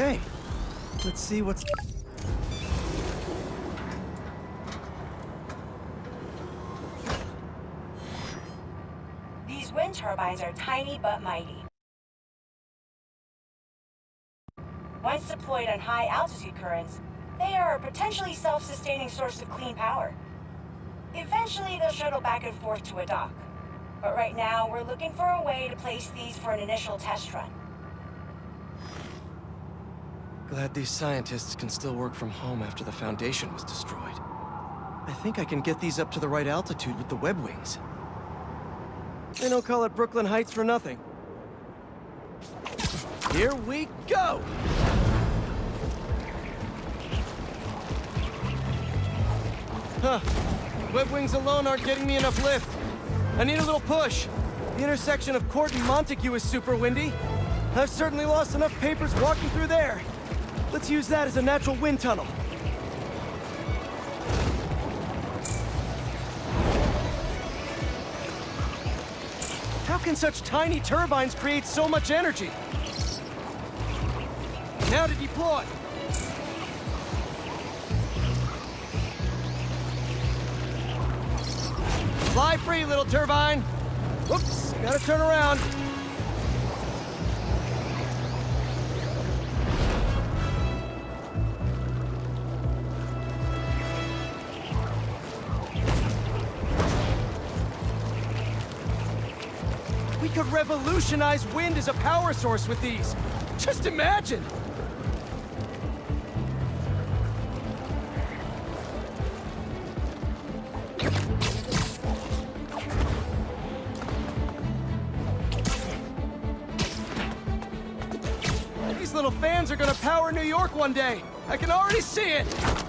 Okay. Let's see what's... These wind turbines are tiny but mighty. Once deployed on high altitude currents, they are a potentially self-sustaining source of clean power. Eventually, they'll shuttle back and forth to a dock. But right now, we're looking for a way to place these for an initial test run. Glad these scientists can still work from home after the Foundation was destroyed. I think I can get these up to the right altitude with the web wings. They don't call it Brooklyn Heights for nothing. Here we go! Huh. Web wings alone aren't getting me enough lift. I need a little push. The intersection of Court and Montague is super windy. I've certainly lost enough papers walking through there. Let's use that as a natural wind tunnel. How can such tiny turbines create so much energy? Now to deploy. Fly free, little turbine. Whoops, gotta turn around. Revolutionize wind as a power source with these. Just imagine! These little fans are gonna power New York one day. I can already see it.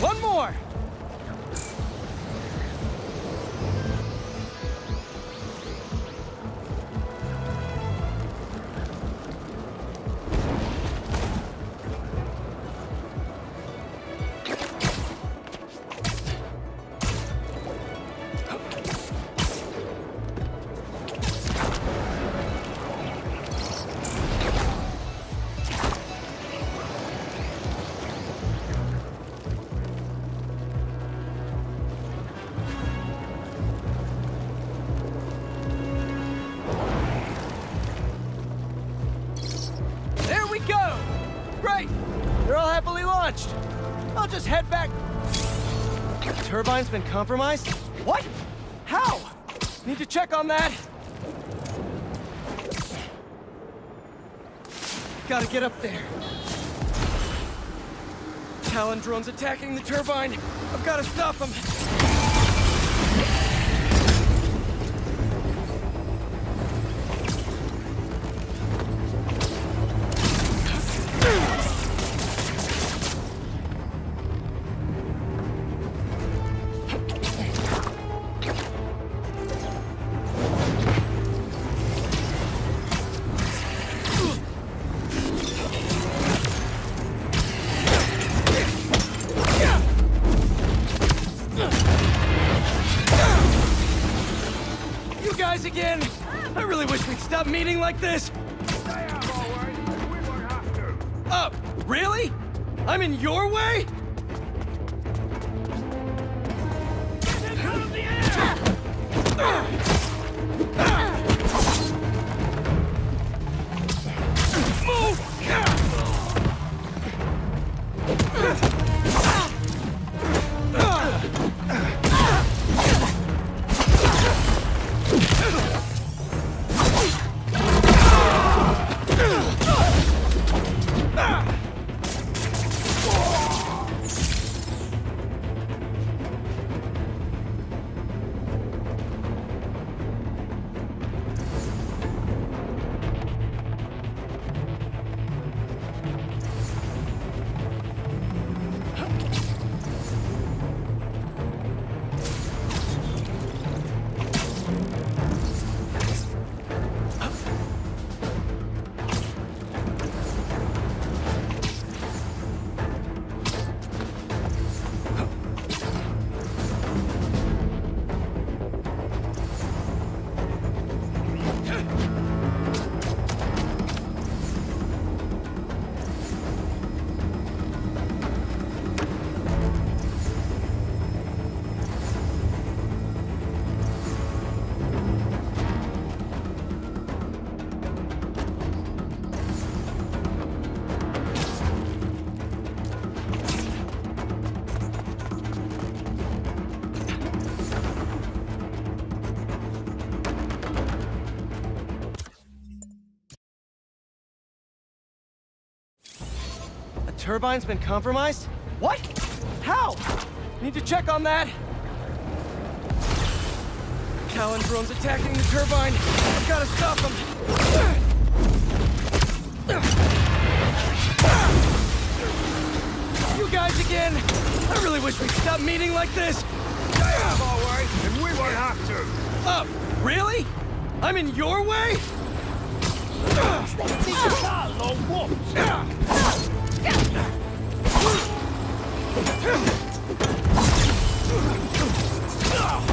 One more! They're all happily launched. I'll just head back. Turbine's been compromised? What? How? Need to check on that. Gotta get up there. Talon drone's attacking the turbine. I've gotta stop them. I really wish we'd stop meeting like this. Oh, really? I'm in your way? Get out of the air! Turbine's been compromised? What? How? Need to check on that. Talon drone's attacking the turbine. I've gotta stop them. You guys again? I really wish we'd stop meeting like this. Stay out of our way, and we won't have to. Oh, really? I'm in your way? Carlo, what? Ah!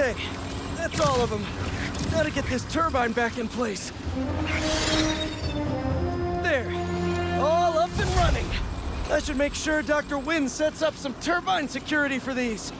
Okay, that's all of them. Gotta get this turbine back in place. There, all up and running. I should make sure Dr. Wynn sets up some turbine security for these.